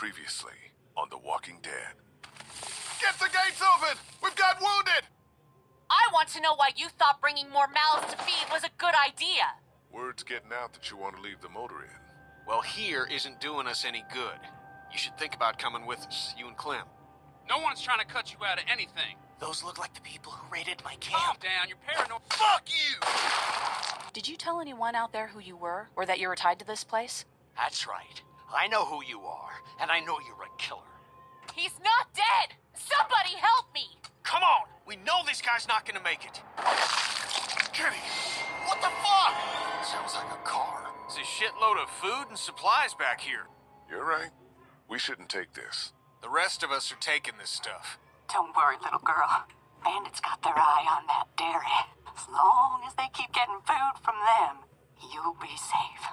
Previously on The Walking Dead. Get the gates open! We've got wounded! I want to know why you thought bringing more mouths to feed was a good idea. Word's getting out that you want to leave the motor in. Well, here isn't doing us any good. You should think about coming with us, you and Clem. No one's trying to cut you out of anything. Those look like the people who raided my camp. Calm down, you're paranoid. Fuck you! Did you tell anyone out there who you were, or that you were tied to this place? That's right. I know who you are, and I know you're a killer. He's not dead! Somebody help me! Come on! We know this guy's not gonna make it. Kenny! What the fuck? Sounds like a car. There's a shitload of food and supplies back here. You're right. We shouldn't take this. The rest of us are taking this stuff. Don't worry, little girl. Bandits got their eye on that dairy. As long as they keep getting food from them, you'll be safe.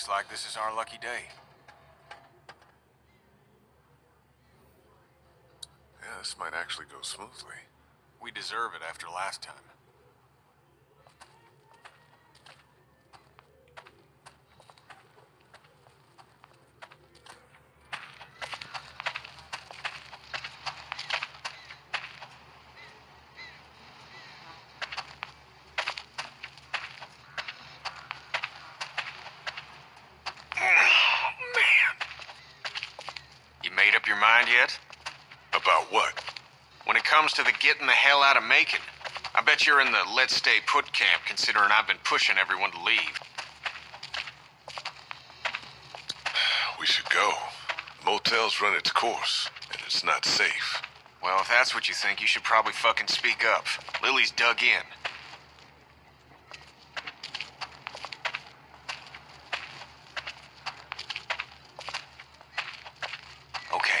Looks like this is our lucky day. Yeah, this might actually go smoothly. We deserve it after last time. You made up your mind yet? About what? When it comes to the getting the hell out of Macon, I bet you're in the let's stay put camp considering I've been pushing everyone to leave. We should go. Motel's run its course, and it's not safe. Well, if that's what you think, you should probably fucking speak up. Lilly's dug in. Okay,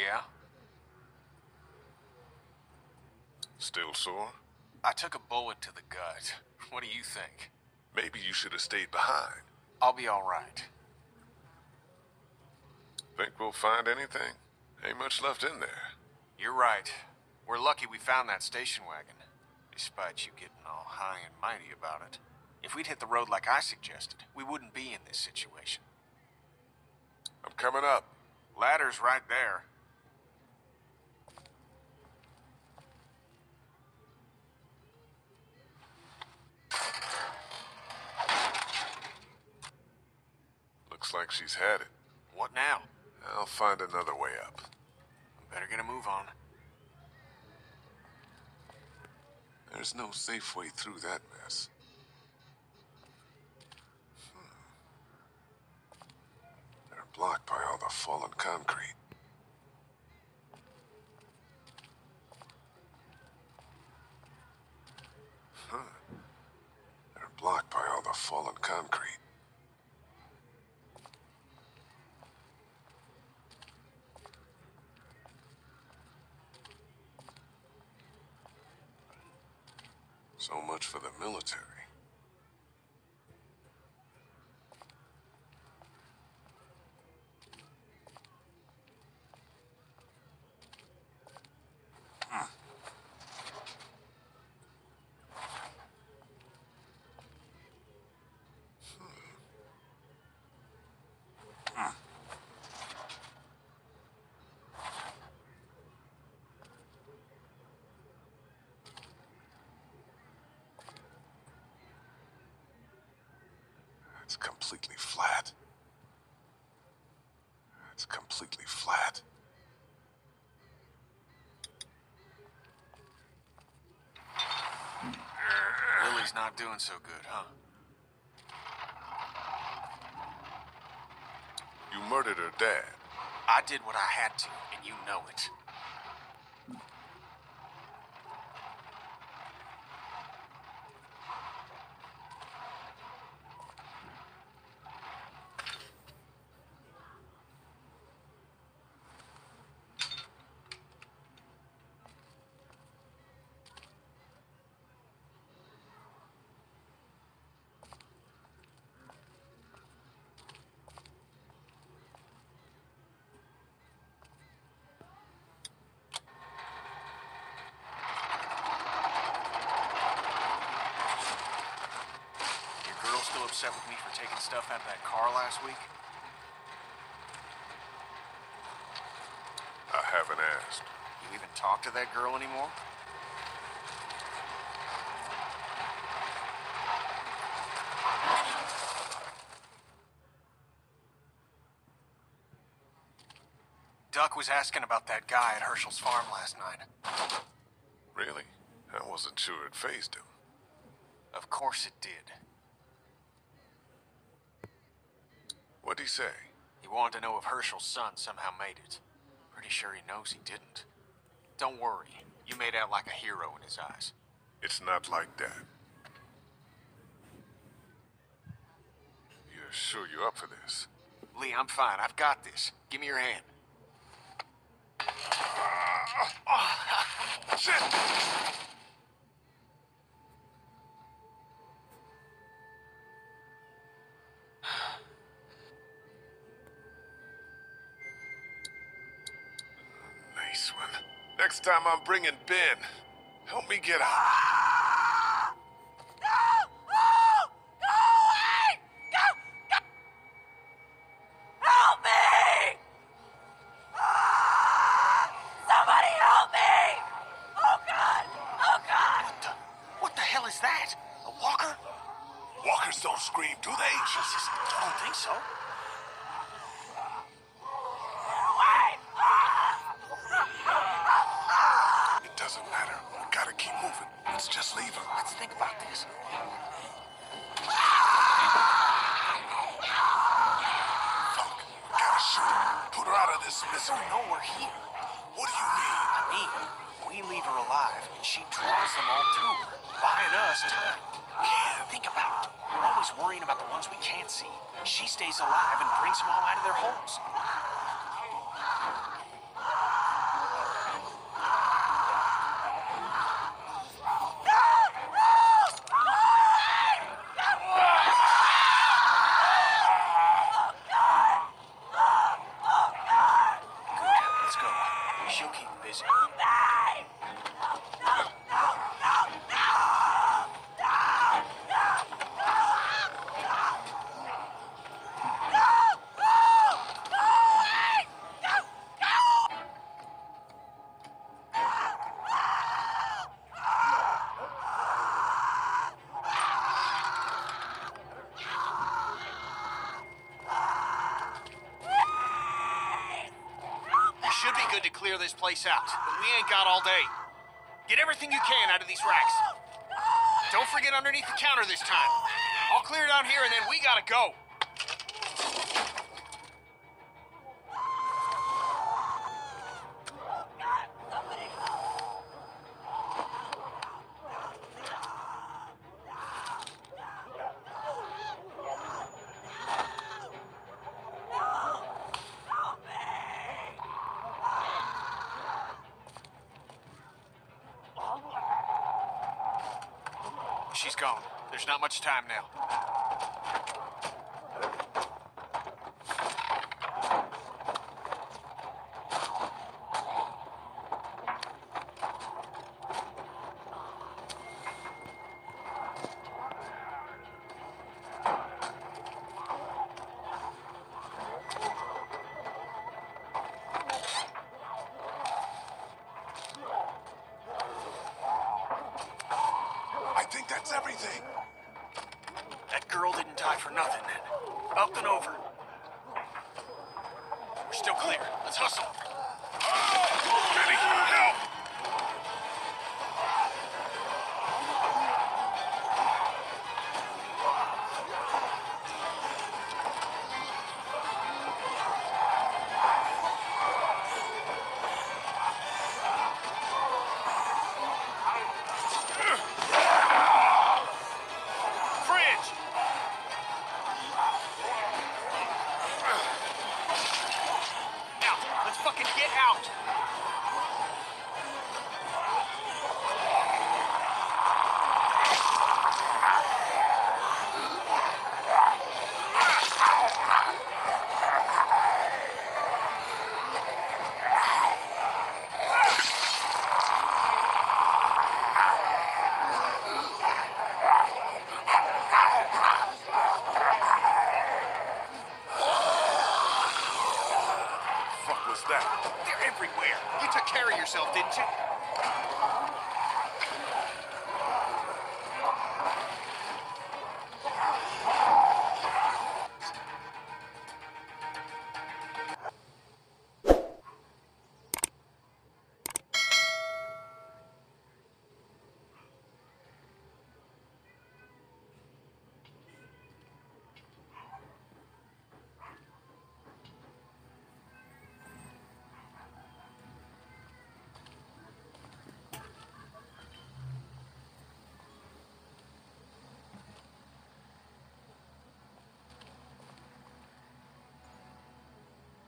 Yeah? still sore? I took a bullet to the gut. What do you think? Maybe you should have stayed behind. I'll be alright. Think we'll find anything? Ain't much left in there. You're right. We're lucky we found that station wagon. Despite you getting all high and mighty about it. If we'd hit the road like I suggested, we wouldn't be in this situation. I'm coming up. Ladder's right there. Looks like she's had it. What now? I'll find another way up. Better get a move on. There's no safe way through that mess. Hmm. They're blocked by all the fallen concrete. Huh. They're blocked by all the fallen concrete. So much for the military. It's completely flat. It's completely flat. Lilly's not doing so good, huh? You murdered her dad. I did what I had to, and you know it. Your girl still upset with me for taking stuff out of that car last week? I haven't asked. You even talk to that girl anymore? Duck was asking about that guy at Hershel's farm last night. Really? I wasn't sure it phased him. Of course it did. What'd he say? He wanted to know if Hershel's son somehow made it. Pretty sure he knows he didn't. Don't worry, you made out like a hero in his eyes. It's not like that. You're sure you're up for this? Lee, I'm fine. I've got this. Give me your hand. Ah! Ah! Ah! Shit! One. Next time I'm bringing Ben. Help me get out. Moving. Let's just leave her. Let's think about this. Fuck. Gotta shoot her. Put her out of this misery. You know we're here. What do you mean? I mean, we leave her alive, and she draws them all to her, buying us time. Yeah, think about it. We're always worrying about the ones we can't see. She stays alive and brings them all out of their holes. Good. Let's go. She'll keep busy. You should be good to clear this place out, but we ain't got all day. Get everything you can out of these racks. Don't forget underneath the counter this time. I'll clear down here and then we gotta go. There's not much time now. Still clear. Let's hustle. Benny, help!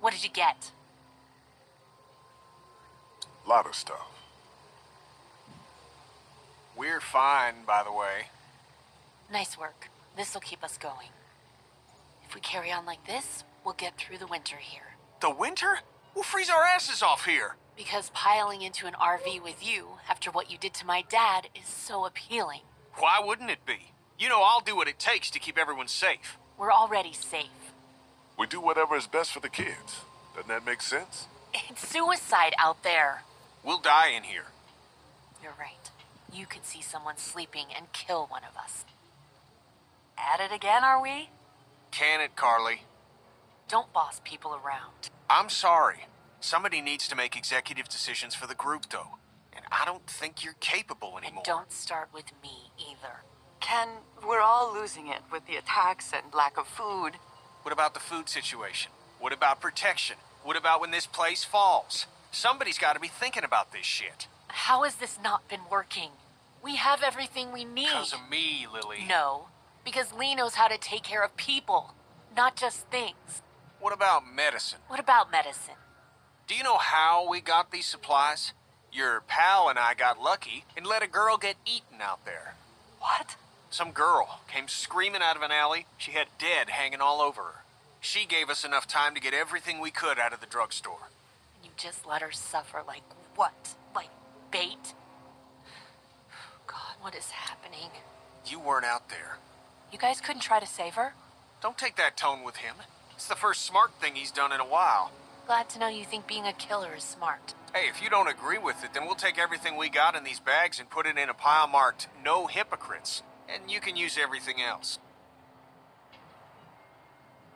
what did you get? A lot of stuff. We're fine, by the way. Nice work. This'll keep us going. If we carry on like this, we'll get through the winter here. The winter? We'll freeze our asses off here. Because piling into an RV with you after what you did to my dad is so appealing. Why wouldn't it be? You know I'll do what it takes to keep everyone safe. We're already safe. We do whatever is best for the kids. Doesn't that make sense? It's suicide out there. We'll die in here. You're right. You could see someone sleeping and kill one of us. At it again, are we? Can it, Carley? Don't boss people around. I'm sorry. Somebody needs to make executive decisions for the group, though. And I don't think you're capable And anymore. don't start with me either. Ken, we're all losing it with the attacks and lack of food. What about the food situation? What about protection? What about when this place falls? Somebody's got to be thinking about this shit. How has this not been working? We have everything we need. Because of me, Lilly. No, because Lee knows how to take care of people, not just things. What about medicine? What about medicine? Do you know how we got these supplies? Your pal and I got lucky and let a girl get eaten out there. What? Some girl came screaming out of an alley. She had dead hanging all over her. She gave us enough time to get everything we could out of the drugstore. You just let her suffer like what? Like bait? God, what is happening? You weren't out there. You guys couldn't try to save her? Don't take that tone with him. It's the first smart thing he's done in a while. Glad to know you think being a killer is smart. Hey, if you don't agree with it, then we'll take everything we got in these bags and put it in a pile marked No Hypocrites. And you can use everything else.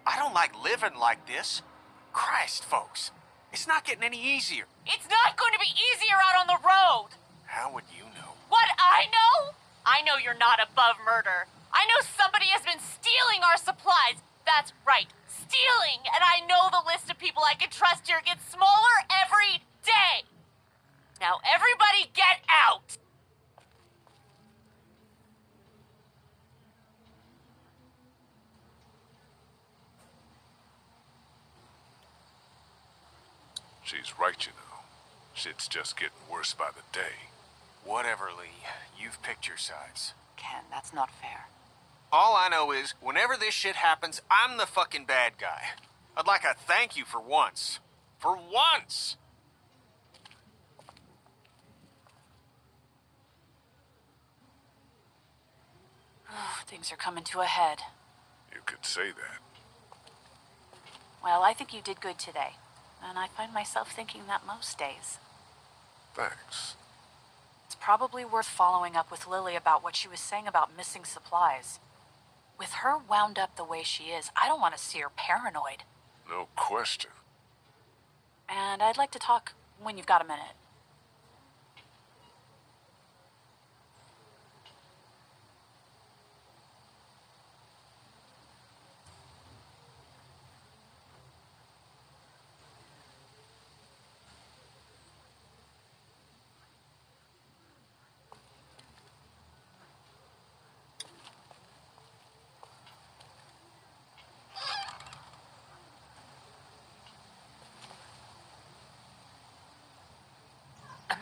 I don't like living like this. Christ, folks. It's not getting any easier. It's not going to be easier out on the road! How would you know? What I know? I know you're not above murder. I know somebody has been stealing our supplies. That's right, stealing. And I know the list of people I can trust here gets smaller every day. Now, everybody get out! She's right, you know. Shit's just getting worse by the day. Whatever, Lee. You've picked your sides. Ken, that's not fair. All I know is, whenever this shit happens, I'm the fucking bad guy. I'd like a thank you for once. For once! Things are coming to a head. You could say that. Well, I think you did good today. And I find myself thinking that most days. Thanks. It's probably worth following up with Lilly about what she was saying about missing supplies. With her wound up the way she is, I don't want to see her paranoid. No question. And I'd like to talk when you've got a minute.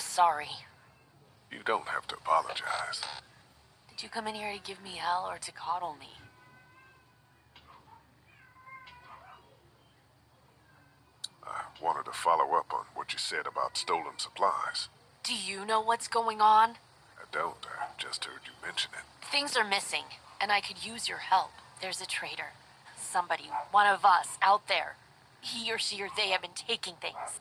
I'm sorry. You don't have to apologize. Did you come in here to give me hell or to coddle me? I wanted to follow up on what you said about stolen supplies. Do you know what's going on? I don't. I just heard you mention it. Things are missing, and I could use your help. There's a traitor. Somebody, one of us, out there. He or she or they have been taking things.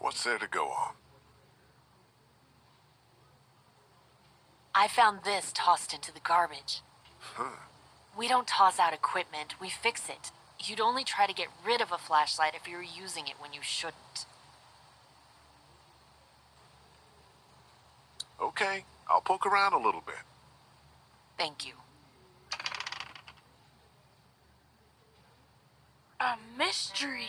What's there to go on? I found this tossed into the garbage. Huh. We don't toss out equipment, we fix it. You'd only try to get rid of a flashlight if you were using it when you shouldn't. Okay, I'll poke around a little bit. Thank you. A mystery.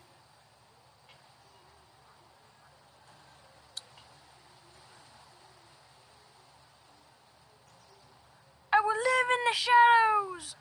will live in the shadows.